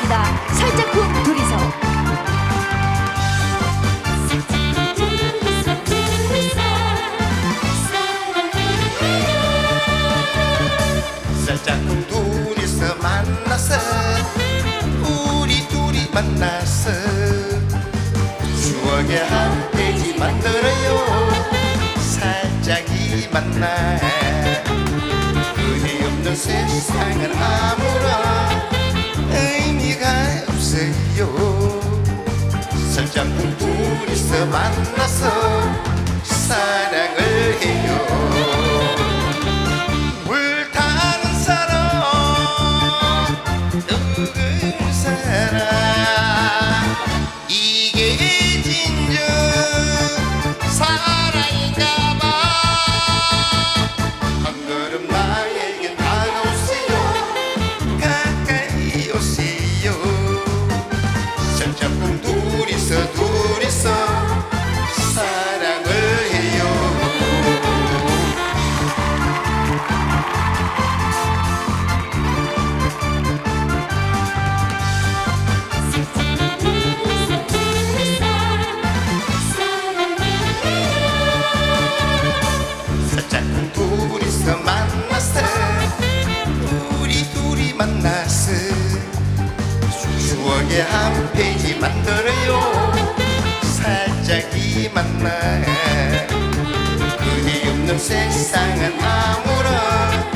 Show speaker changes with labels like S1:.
S1: 노래입니다. 살짝쿵 둘이서.
S2: 살짝 둘이서 만나서 우리 둘이 만나서 추억의 한 페이지 만들어요 살짝이 만나 의미 없는 세상은 아무런 만나서 사랑을 해요 추억의 한 페이지 만들어요. 살짝이 만나 의미 없는 세상은 아무런